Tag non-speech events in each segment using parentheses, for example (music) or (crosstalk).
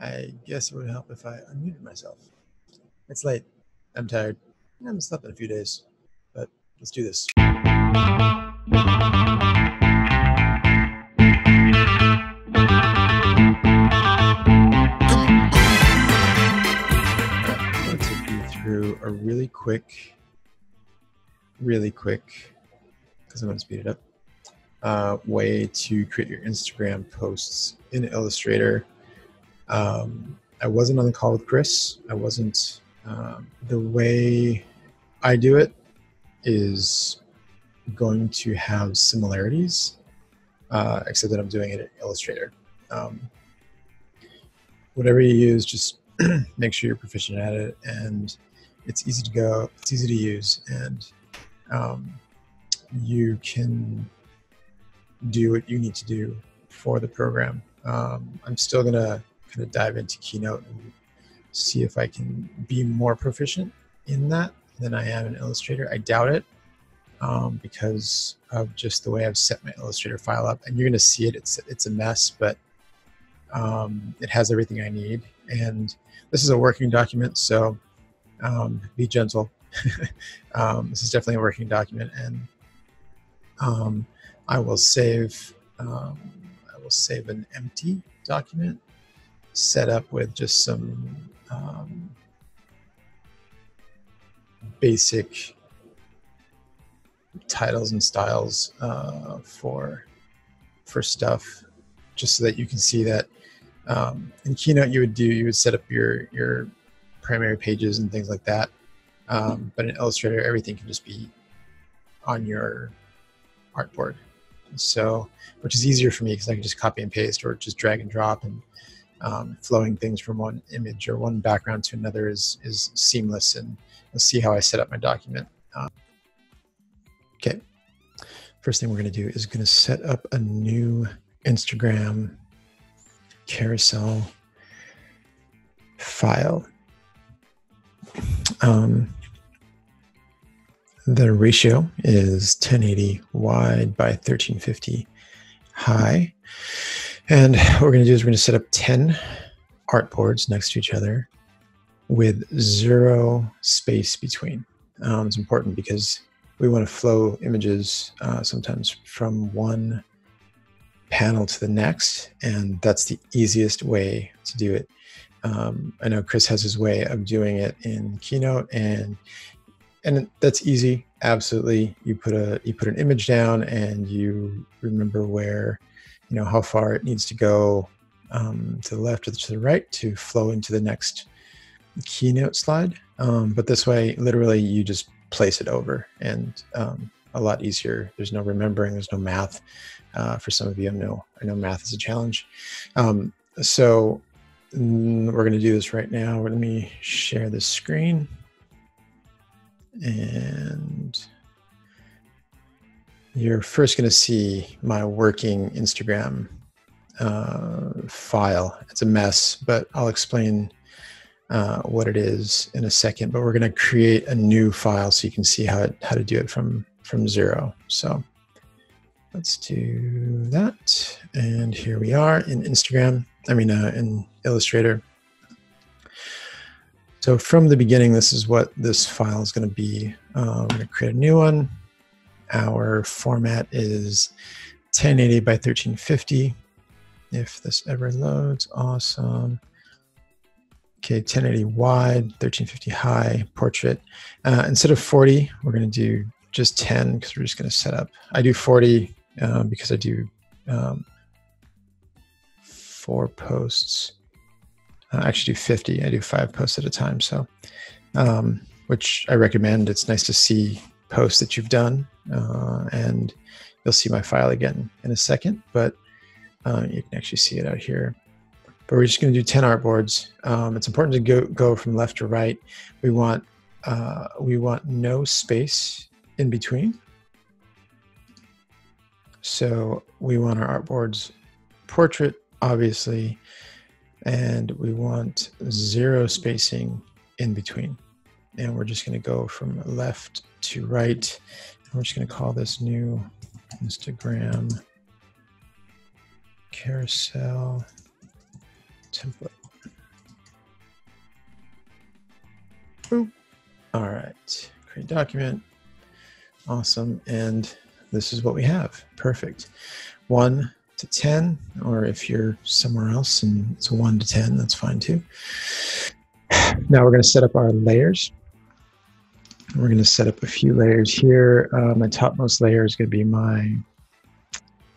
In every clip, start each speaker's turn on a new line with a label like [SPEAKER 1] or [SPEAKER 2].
[SPEAKER 1] I guess it would help if I unmuted myself. It's late. I'm tired. I haven't slept in a few days, but let's do this. Through a really quick, really quick, because I'm going to speed it up, uh, way to create your Instagram posts in Illustrator. Um, I wasn't on the call with Chris. I wasn't. Um, the way I do it is going to have similarities, uh, except that I'm doing it in Illustrator. Um, whatever you use, just (clears throat) make sure you're proficient at it, and it's easy to go. It's easy to use, and um, you can do what you need to do for the program. Um, I'm still gonna kind of dive into Keynote and see if I can be more proficient in that than I am in Illustrator. I doubt it um, because of just the way I've set my Illustrator file up. And you're going to see it. It's it's a mess, but um, it has everything I need. And this is a working document, so um, be gentle. (laughs) Um, this is definitely a working document, and um, I will save. Um, I will save an empty document set up with just some um, basic titles and styles uh, for for stuff, just so that you can see that um, in Keynote you would do you would set up your your primary pages and things like that. Um, but in Illustrator, everything can just be on your artboard. So, which is easier for me because I can just copy and paste or just drag and drop and um, flowing things from one image or one background to another is is seamless and you'll see how I set up my document. Um, okay, first thing we're going to do is going to set up a new Instagram carousel file. Um, the ratio is 1080 wide by 1350 high. And what we're going to do is we're going to set up 10 artboards next to each other with zero space between. Um, it's important because we want to flow images uh, sometimes from one panel to the next, and that's the easiest way to do it. Um, I know Chris has his way of doing it in Keynote, and and that's easy. Absolutely, you put a you put an image down, and you remember where you know how far it needs to go um, to the left or to the right to flow into the next keynote slide. Um, but this way, literally, you just place it over and um, a lot easier. There's no remembering. There's no math. Uh, for some of you, I know I know math is a challenge. Um, so mm, we're going to do this right now. Let me share this screen and you're first going to see my working Instagram uh, file. It's a mess, but I'll explain uh, what it is in a second. But we're going to create a new file so you can see how it, how to do it from from zero. So let's do that. And here we are in Instagram. I mean, uh, in Illustrator. So from the beginning, this is what this file is going to be. We're going to create a new one. Our format is 1080 by 1350. If this ever loads, awesome. Okay, 1080 wide, 1350 high, portrait. Uh, instead of 40, we're going to do just 10 because we're just going to set up. I do 40 uh, because I do um, four posts. I actually do 50. I do five posts at a time. So, um, which I recommend. It's nice to see posts that you've done uh, and you'll see my file again in a second, but uh, you can actually see it out here. But we're just going to do 10 artboards. Um, it's important to go, go from left to right. We want, uh, we want no space in between. So we want our artboards portrait, obviously, and we want zero spacing in between. And we're just going to go from left to right. We're just going to call this new Instagram carousel template. Boop. All right, create document. Awesome. And this is what we have. Perfect. One to 10, or if you're somewhere else and it's one to 10, that's fine too. Now we're going to set up our layers. We're gonna set up a few layers here. Uh, my topmost layer is gonna be my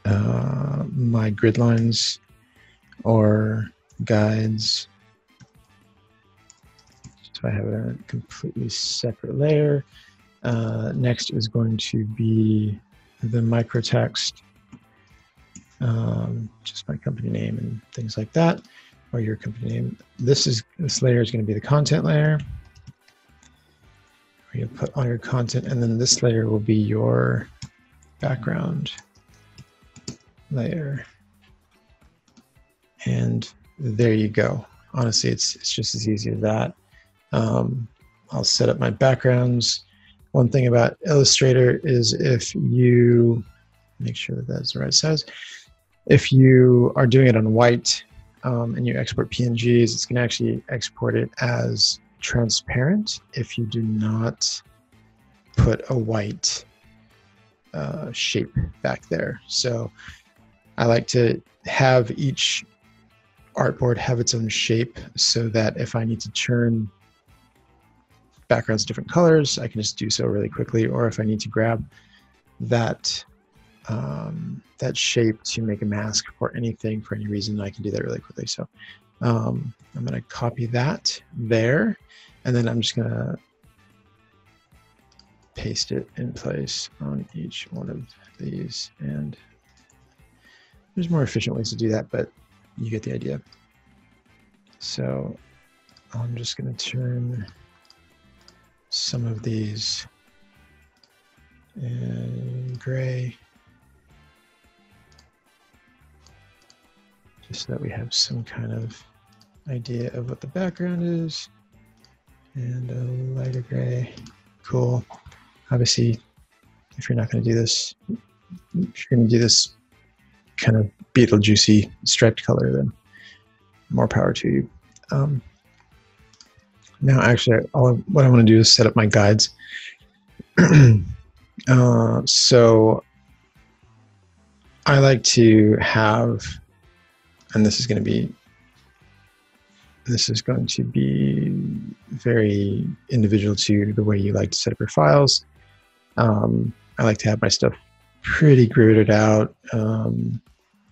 [SPEAKER 1] uh, my grid lines or guides. So I have a completely separate layer. Uh, next is going to be the microtext, um, just my company name and things like that, or your company name. This is this layer is going to be the content layer. Where you put all your content, and then this layer will be your background layer. And there you go. Honestly, it's, it's just as easy as that. Um, I'll set up my backgrounds. One thing about Illustrator is if you, make sure that that's the right size, if you are doing it on white um, and you export PNGs, it's going to actually export it as transparent if you do not put a white uh, shape back there. So I like to have each artboard have its own shape so that if I need to turn backgrounds different colors, I can just do so really quickly. Or if I need to grab that um, that shape to make a mask for anything for any reason, I can do that really quickly. So um, I'm going to copy that there, and then I'm just going to paste it in place on each one of these. And there's more efficient ways to do that, but you get the idea. So I'm just going to turn some of these in gray just so that we have some kind of idea of what the background is and a lighter gray cool obviously if you're not going to do this if you're going to do this kind of Beetlejuicy striped color, then more power to you. Um, now, actually, all, what I want to do is set up my guides. (clears throat) uh, so I like to have, and this is going to be, this is going to be very individual to the way you like to set up your files. Um, I like to have my stuff pretty gridded out. Um,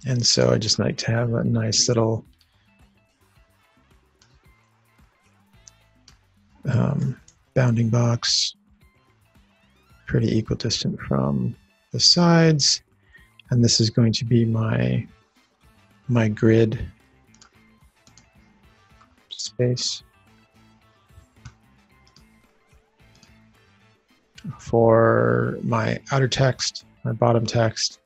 [SPEAKER 1] and so I just like to have a nice little um, bounding box, pretty equidistant from the sides. And this is going to be my, my grid space. For my outer text, my bottom text,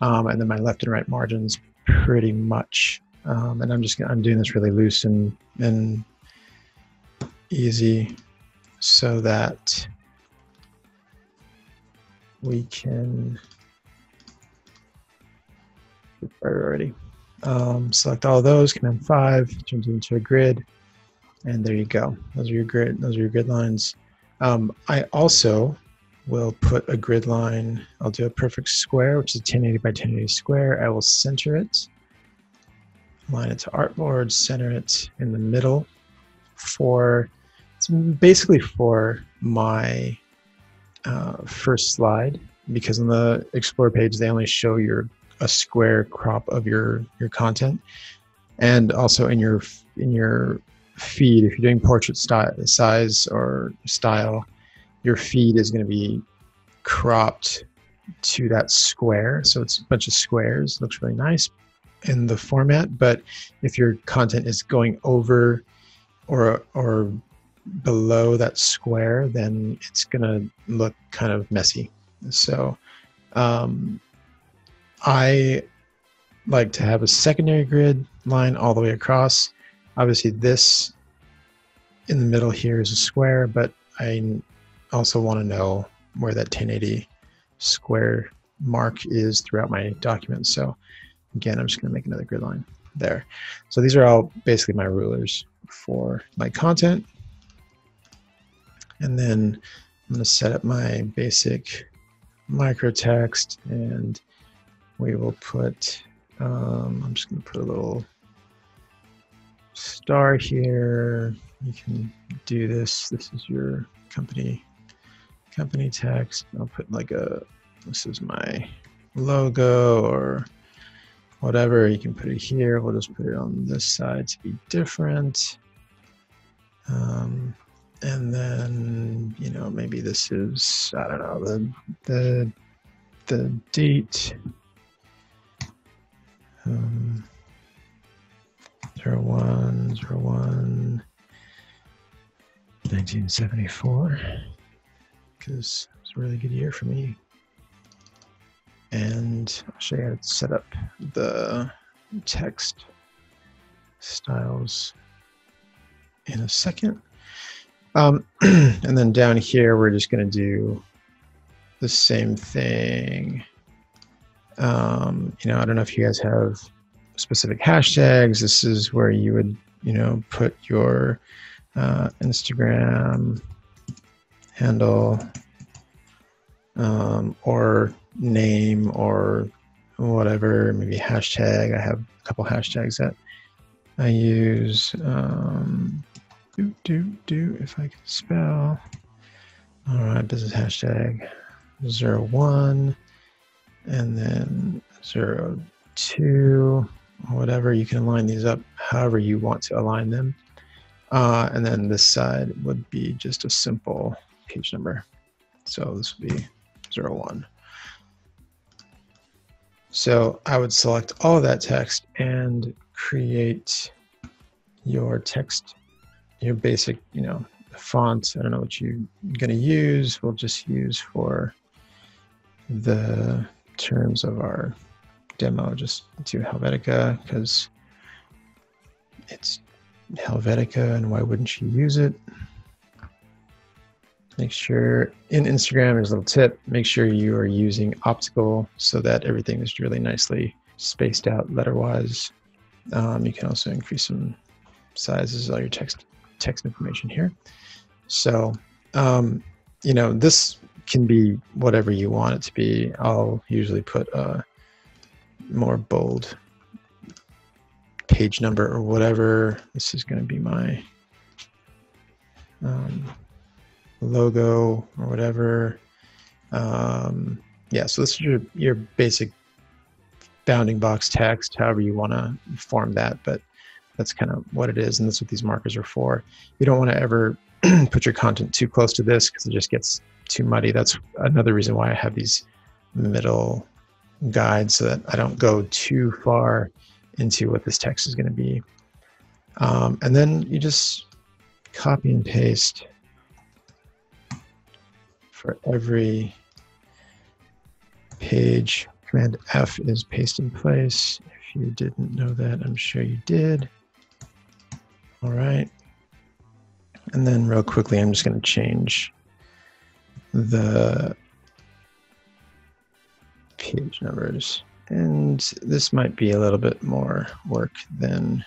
[SPEAKER 1] um, and then my left and right margins pretty much. Um, and I'm just I'm doing this really loose and and easy so that we can already um, select all those command 5 turns it into a grid and there you go those are your grid those are your grid lines um, I also will put a grid line. I'll do a perfect square, which is 1080 by 1080 square. I will center it, line it to artboard, center it in the middle for, it's basically for my uh, first slide, because on the Explore page, they only show your a square crop of your, your content. And also in your, in your feed, if you're doing portrait style, size or style, your feed is going to be cropped to that square. So it's a bunch of squares. Looks really nice in the format. But if your content is going over or or below that square, then it's going to look kind of messy. So um, I like to have a secondary grid line all the way across. Obviously, this in the middle here is a square, but I also want to know where that 1080 square mark is throughout my document. So again, I'm just going to make another grid line there. So these are all basically my rulers for my content. And then I'm going to set up my basic micro text and we will put, um, I'm just going to put a little star here. You can do this. This is your company company text. I'll put like a, this is my logo or whatever. You can put it here. We'll just put it on this side to be different. Um, and then, you know, maybe this is, I don't know, the, the, the date. Um, 01, 01, 1974 because it's a really good year for me. And I'll show you how to set up the text styles in a second. Um, (clears throat) and then down here, we're just going to do the same thing. Um, you know, I don't know if you guys have specific hashtags. This is where you would, you know, put your uh, Instagram handle um, or name or whatever, maybe hashtag. I have a couple hashtags that I use. Um, do, do, do, if I can spell. All right, business hashtag zero one, and then zero two, whatever. You can align these up however you want to align them. Uh, and then this side would be just a simple page number. So this would be zero one. So I would select all of that text and create your text, your basic, you know, font. I don't know what you're going to use. We'll just use for the terms of our demo, just to Helvetica because it's Helvetica and why wouldn't you use it? Make sure in Instagram, there's a little tip. Make sure you are using optical so that everything is really nicely spaced out letter-wise. Um, you can also increase some sizes of your text text information here. So, um, you know, this can be whatever you want it to be. I'll usually put a more bold page number or whatever. This is going to be my um, logo or whatever. Um, yeah, so this is your, your basic bounding box text, however you want to form that, but that's kind of what it is, and that's what these markers are for. You don't want to ever (clears throat) put your content too close to this because it just gets too muddy. That's another reason why I have these middle guides so that I don't go too far into what this text is going to be. Um, and then you just copy and paste for every page. Command F is paste in place. If you didn't know that, I'm sure you did. All right. And then real quickly, I'm just going to change the page numbers. And this might be a little bit more work than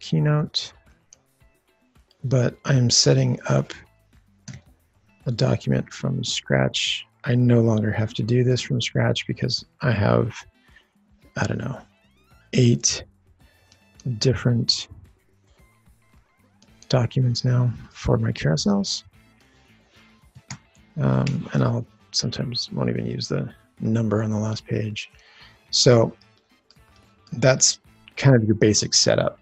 [SPEAKER 1] Keynote, but I'm setting up a document from scratch. I no longer have to do this from scratch because I have, I don't know, eight different documents now for my carousels. Um, and I'll sometimes won't even use the number on the last page. So that's kind of your basic setup.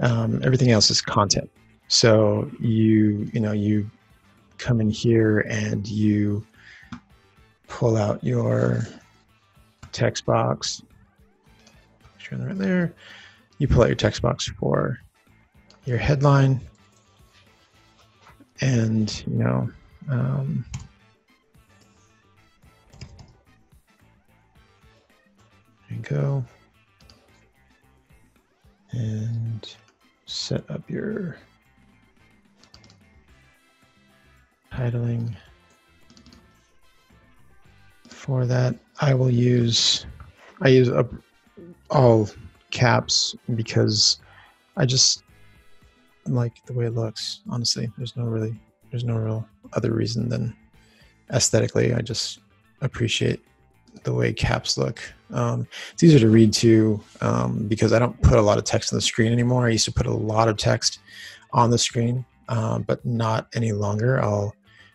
[SPEAKER 1] Um, everything else is content. So you, you know, you come in here and you pull out your text box. Turn right there. You pull out your text box for your headline, and you know, um, you go, and set up your titling. For that, I will use, I use a, all caps because I just, like the way it looks. Honestly, there's no really, there's no real other reason than aesthetically. I just appreciate the way caps look. Um, it's easier to read too um, because I don't put a lot of text on the screen anymore. I used to put a lot of text on the screen, um, but not any longer. I'll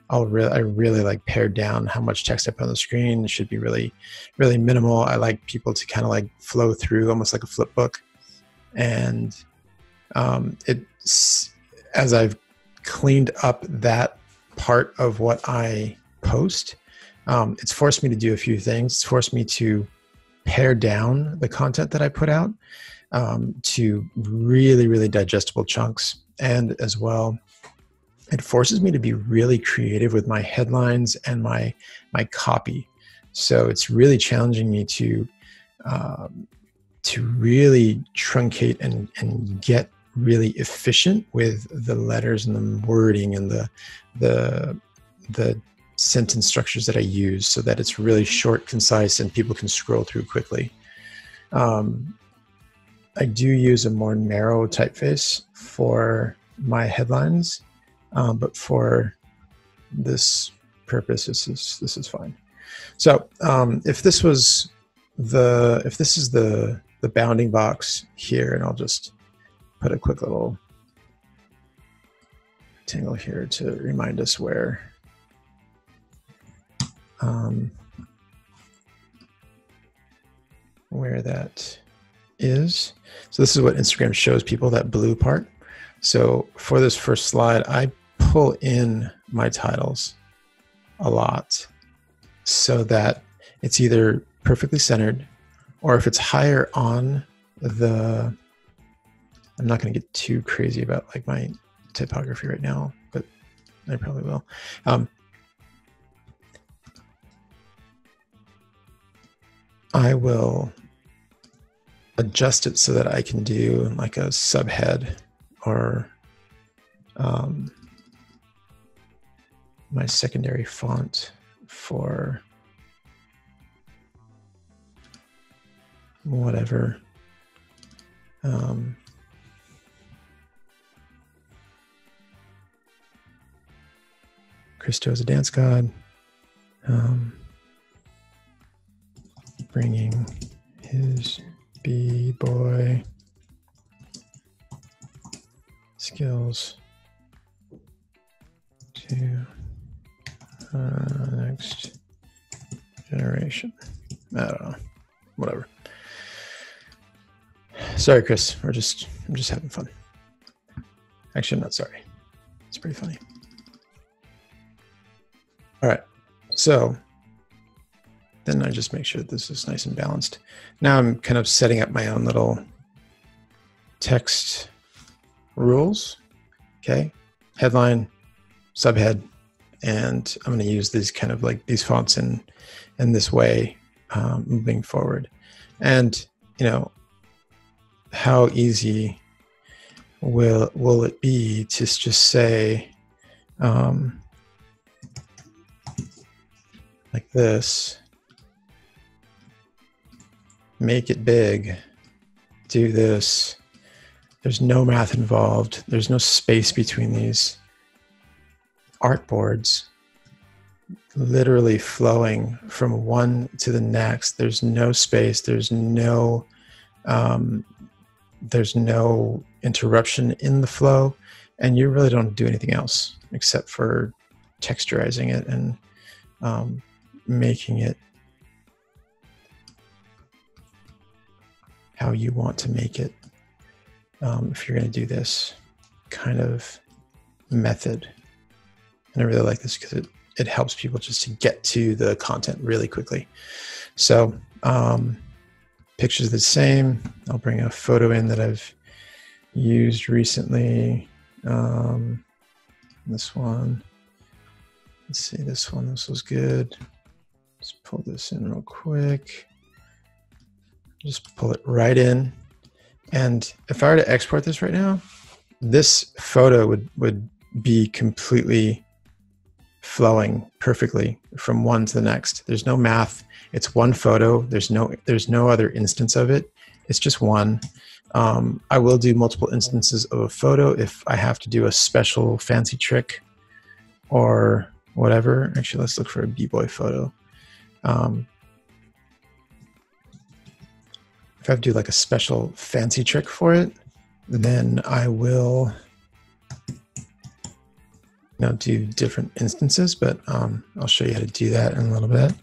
[SPEAKER 1] I'll really I really like pare down how much text I put on the screen. It should be really really minimal. I like people to kind of like flow through almost like a flip book, and um, it's as I've cleaned up that part of what I post um, it's forced me to do a few things. It's forced me to pare down the content that I put out um, to really, really digestible chunks. And as well, it forces me to be really creative with my headlines and my my copy. So it's really challenging me to um, to really truncate and and get really efficient with the letters and the wording and the the the sentence structures that I use so that it's really short, concise, and people can scroll through quickly. Um, I do use a more narrow typeface for my headlines, um, but for this purpose, this is this is fine. So um, if this was the if this is the the bounding box here, and I'll just put a quick little tangle here to remind us where um, where that is. So this is what Instagram shows people, that blue part. So for this first slide, I pull in my titles a lot so that it's either perfectly centered or if it's higher on the I'm not going to get too crazy about like my typography right now, but I probably will. Um, I will adjust it so that I can do like a subhead or um, my secondary font for whatever. Um, Christo is a dance god. Um, bringing his b-boy skills to uh, next generation. I don't know, whatever. Sorry, Chris. We're just I'm just having fun. Actually, I'm not sorry. It's pretty funny. All right, so then I just make sure that this is nice and balanced. Now I'm kind of setting up my own little text rules. Okay, headline, subhead, and I'm going to use these kind of like these fonts in in this way um, moving forward. And you know, how easy will will it be to just say um, like this? make it big, do this. There's no math involved. There's no space between these artboards literally flowing from one to the next. There's no space. There's no um, there's no interruption in the flow, and you really don't do anything else except for texturizing it and um, making it how you want to make it um, if you're going to do this kind of method. And I really like this because it, it helps people just to get to the content really quickly. So, um, pictures the same. I'll bring a photo in that I've used recently. Um, this one. Let's see, this one. This was good. Let's pull this in real quick. Just pull it right in. And if I were to export this right now, this photo would, would be completely flowing perfectly from one to the next. There's no math. It's one photo. There's no there's no other instance of it. It's just one. Um, I will do multiple instances of a photo if I have to do a special fancy trick or whatever. Actually, let's look for a b-boy photo. Um, if I do like a special fancy trick for it, then I will know, do different instances, but um, I'll show you how to do that in a little bit.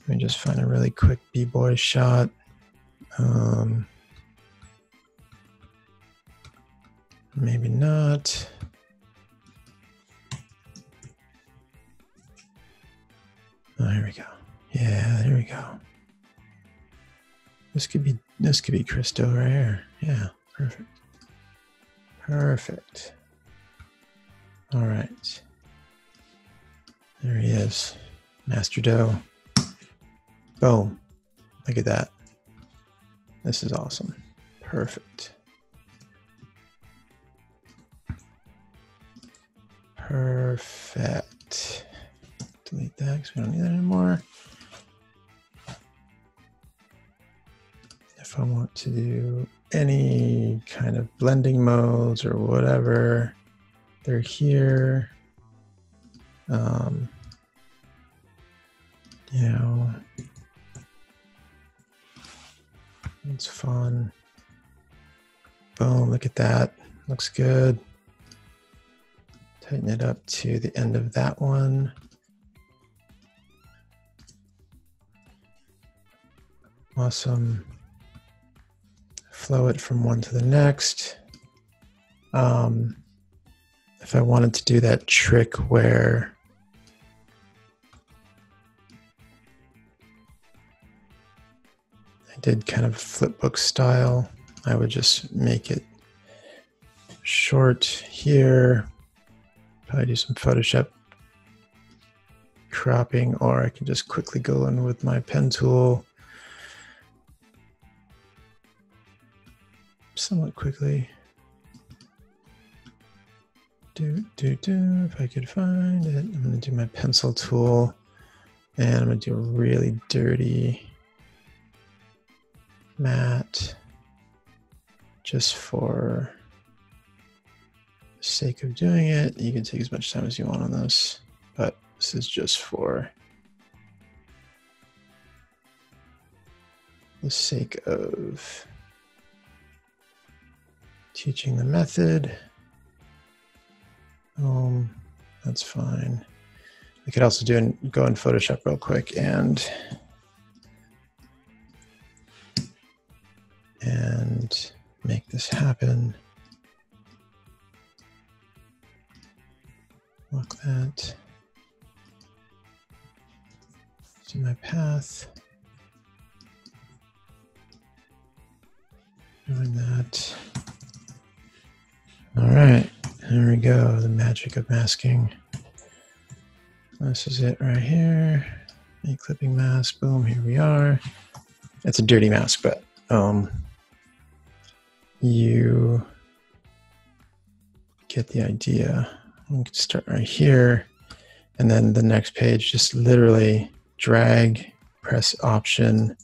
[SPEAKER 1] Let me just find a really quick b-boy shot. Um, maybe not. Oh, here we go. Yeah, there we go. This could be this could be Christo right here. Yeah, perfect. Perfect. All right. There he is. Master Doe. Boom. Look at that. This is awesome. Perfect. Perfect. Delete that because we don't need that anymore. If I want to do any kind of blending modes or whatever, they're here. Um, you know, it's fun. Boom, look at that. Looks good. Tighten it up to the end of that one. Awesome. Flow it from one to the next. Um, if I wanted to do that trick where I did kind of flipbook style, I would just make it short here, probably do some Photoshop cropping, or I can just quickly go in with my pen tool somewhat quickly. Do, do, do, if I could find it. I'm going to do my pencil tool and I'm going to do a really dirty matte just for the sake of doing it. You can take as much time as you want on this, but this is just for the sake of teaching the method. Um, that's fine. We could also do and go in Photoshop real quick and and make this happen. Lock that to my path. Doing that. All right. There we go, the magic of masking. This is it right here. A clipping mask, boom, here we are. It's a dirty mask, but um, you get the idea. We can start right here. And then the next page, just literally drag, press option,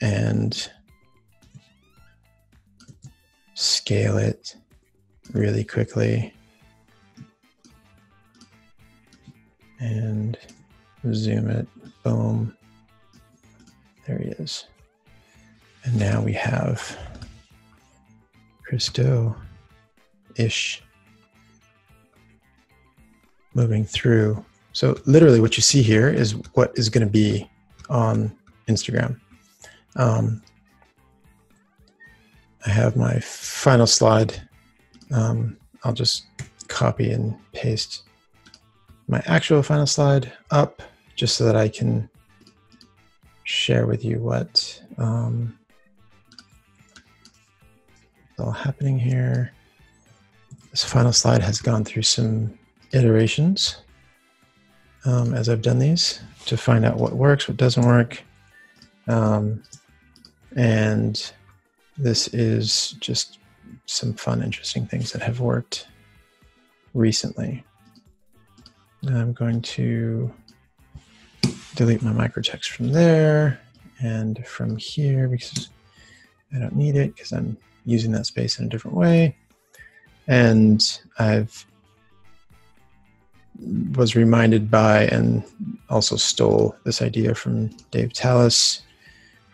[SPEAKER 1] and scale it really quickly and zoom it. Boom. There he is. And now we have Christo ish moving through. So, literally, what you see here is what is going to be on Instagram. Um, I have my final slide um, I'll just copy and paste my actual final slide up just so that I can share with you what um, is all happening here. This final slide has gone through some iterations um, as I've done these to find out what works, what doesn't work. Um, and this is just some fun, interesting things that have worked recently. I'm going to delete my microtext from there And from here, because I don't need it because I'm using that space in a different way. And I've was reminded by and also stole this idea from Dave Tallis,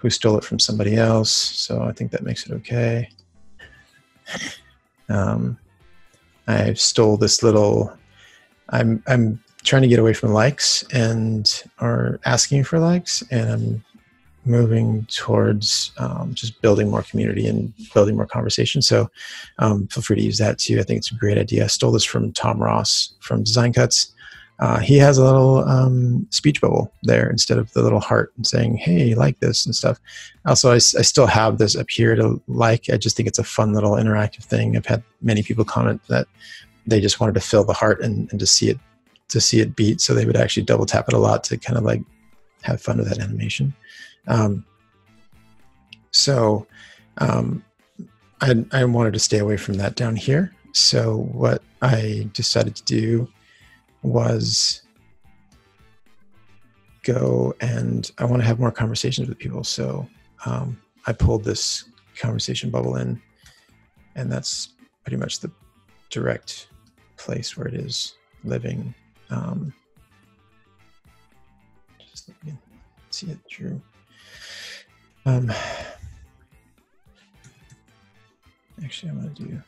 [SPEAKER 1] who stole it from somebody else. So I think that makes it okay. Um, I stole this little. I'm I'm trying to get away from likes and are asking for likes, and I'm moving towards um, just building more community and building more conversation. So um, feel free to use that too. I think it's a great idea. I stole this from Tom Ross from Design Cuts. Uh, he has a little um, speech bubble there instead of the little heart and saying, "Hey, like this" and stuff. Also, I, I, still have this up here to like. I just think it's a fun little interactive thing. I've had many people comment that they just wanted to fill the heart and, and to see it to see it beat, so they would actually double tap it a lot to kind of like have fun with that animation. Um, so um, I, I wanted to stay away from that down here. So what I decided to do was go and I want to have more conversations with people. So um, I pulled this conversation bubble in, and that's pretty much the direct place where it is living. Um, just let me see it through. Um, actually, I'm going to do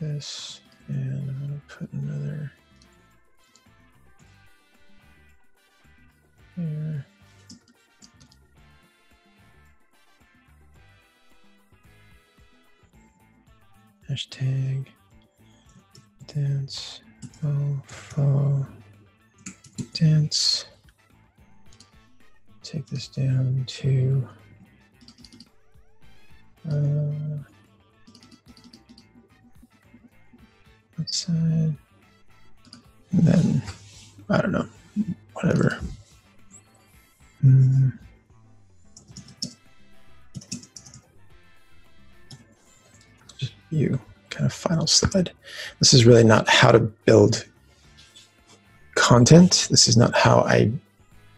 [SPEAKER 1] this, and I'm going to put another here. Hashtag dance, oh, fall, dance take this down to I don't know, whatever. Mm. View kind of final slide. This is really not how to build content. This is not how I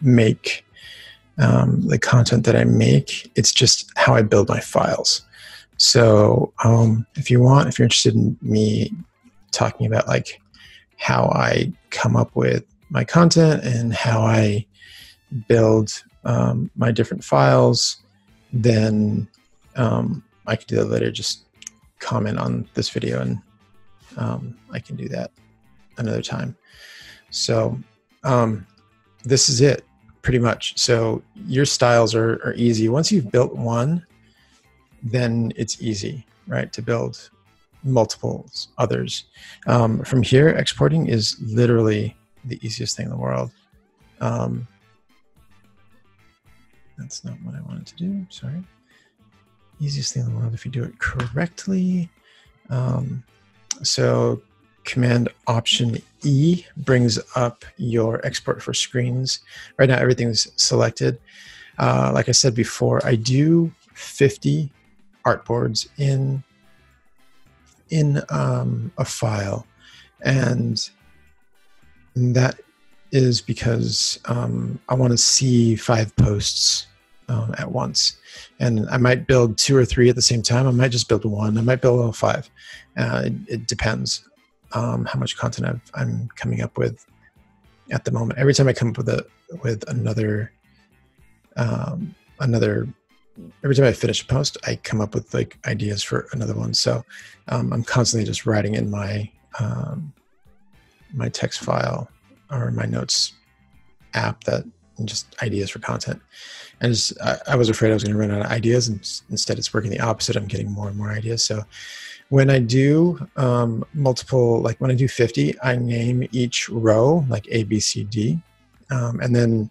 [SPEAKER 1] make um, the content that I make. It's just how I build my files. So um, if you want, if you're interested in me talking about like how I come up with my content and how I build um, my different files, then um, I can do that later. Just comment on this video and um, I can do that another time. So um, this is it pretty much. So your styles are, are easy. Once you've built one, then it's easy, right, to build multiple others. Um, from here, exporting is literally the easiest thing in the world. Um, that's not what I wanted to do. Sorry. Easiest thing in the world if you do it correctly. Um, so Command Option E brings up your export for screens. Right now, everything's selected. Uh, like I said before, I do 50 artboards in in um, a file, and that is because um, I want to see five posts um, at once. And I might build two or three at the same time. I might just build one. I might build all five. Uh, it, it, depends um, how much content i am coming up with at the moment. Every time I come up with a with another um, another every time I finish a post, I come up with like ideas for another one. So um, I'm constantly just writing in my um, my text file or my notes app that just ideas for content. And just, I, I was afraid I was going to run out of ideas, and instead it's working the opposite. I'm getting more and more ideas. So when I do um, multiple, like when I do 50, I name each row like A, B, C, D. Um, and then,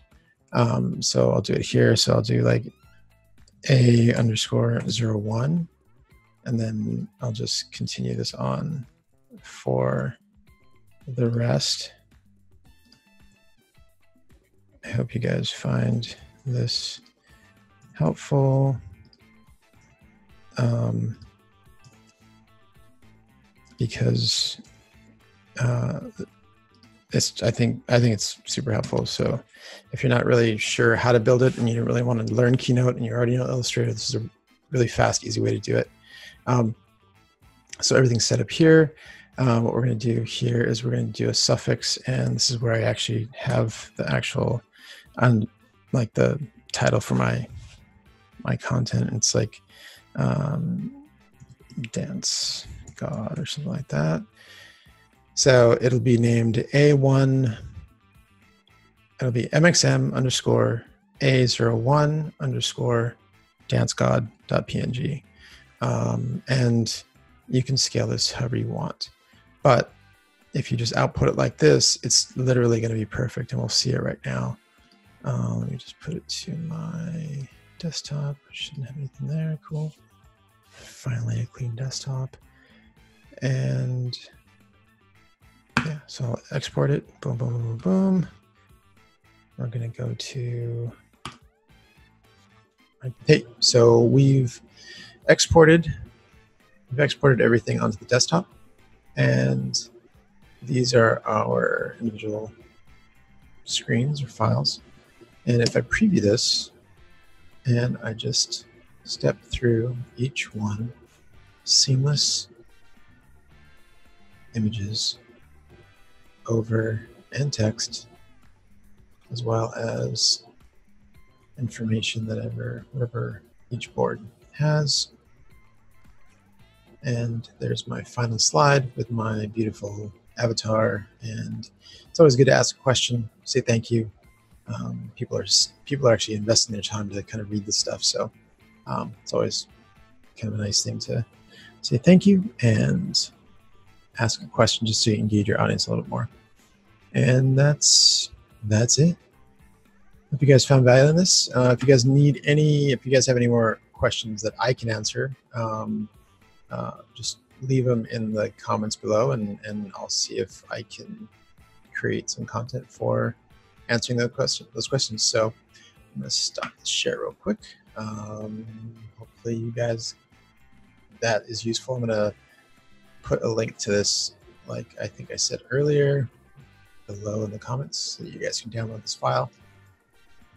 [SPEAKER 1] um, so I'll do it here. So I'll do like A underscore zero one. And then I'll just continue this on for the rest. I hope you guys find this helpful. Um, because uh, it's I think I think it's super helpful. So if you're not really sure how to build it and you really want to learn Keynote and you already know Illustrator, this is a really fast, easy way to do it. Um, so everything's set up here. Um, what we're going to do here is we're going to do a suffix, and this is where I actually have the actual, and like the title for my my content. It's like um, dance god or something like that. So it'll be named A1, it'll be MXM underscore A01 underscore dancegod.png. Um, and you can scale this however you want. But if you just output it like this, it's literally going to be perfect. And we'll see it right now. Uh, let me just put it to my desktop. Shouldn't have anything there. Cool. Finally, a clean desktop. And yeah, so I'll export it. Boom, boom, boom, boom. We're going to go to. Hey, so we've exported. We've exported everything onto the desktop, and these are our individual screens or files. And if I preview this, and I just step through each one, seamless images over and text, as well as information that ever whatever each board has. And there's my final slide with my beautiful avatar. And it's always good to ask a question, say thank you. Um, people are people are actually investing their time to kind of read this stuff, so um, it's always kind of a nice thing to say thank you and ask a question just to engage your audience a little bit more. And that's that's it. Hope you guys found value in this. Uh, if you guys need any, if you guys have any more questions that I can answer, um, uh, just leave them in the comments below, and and I'll see if I can create some content for answering those questions. Those questions. So I'm gonna stop the share real quick. Um, hopefully, you guys that is useful. I'm gonna put a link to this, like I think I said earlier, below in the comments so you guys can download this file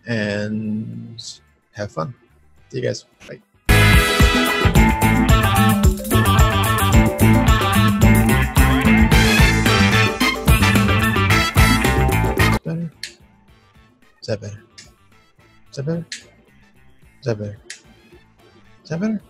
[SPEAKER 1] and have fun. See you guys. Bye. Is that better? Is that better? Is that better? Is that better?